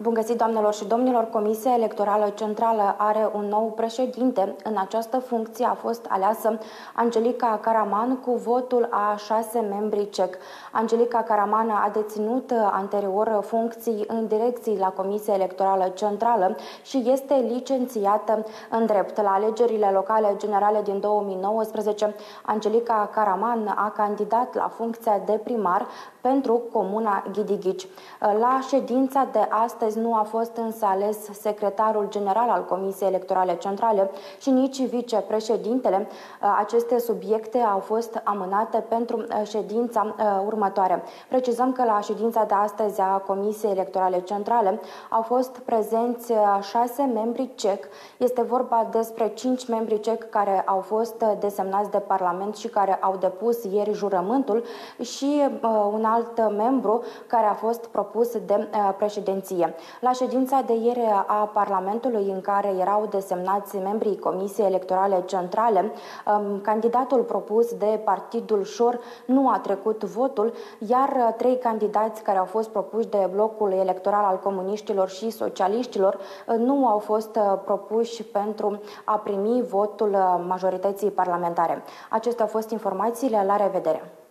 Bun găsit, doamnelor și domnilor! Comisia Electorală Centrală are un nou președinte. În această funcție a fost aleasă Angelica Caraman cu votul a șase membri cec. Angelica Caraman a deținut anterior funcții în direcții la Comisia Electorală Centrală și este licențiată în drept. La alegerile locale generale din 2019, Angelica Caraman a candidat la funcția de primar pentru Comuna Ghidighici. La ședința de astăzi Astăzi nu a fost însă ales secretarul general al Comisiei Electorale Centrale și nici vicepreședintele. Aceste subiecte au fost amânate pentru uh, ședința uh, următoare. Precizăm că la ședința de astăzi a Comisiei Electorale Centrale au fost prezenți uh, șase membri cec. Este vorba despre cinci membri cec care au fost desemnați de Parlament și care au depus ieri jurământul și un alt membru care a fost propus de președinție. La ședința de ieri a Parlamentului, în care erau desemnați membrii Comisiei Electorale Centrale, um, candidatul propus de Partidul Șor nu a trecut votul, iar trei candidați care au fost propuși de blocul electoral al comuniștilor și socialiștilor uh, nu au fost uh, propuși pentru a primi votul uh, majorității parlamentare. Acestea au fost informațiile. La revedere!